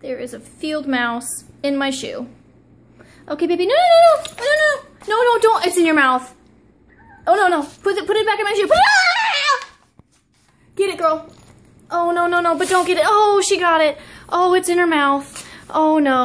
There is a field mouse in my shoe. Okay, baby. No, no, no, no, no, no, no, no, don't. It's in your mouth. Oh no, no. Put it, put it back in my shoe. Get it, girl. Oh no, no, no. But don't get it. Oh, she got it. Oh, it's in her mouth. Oh no.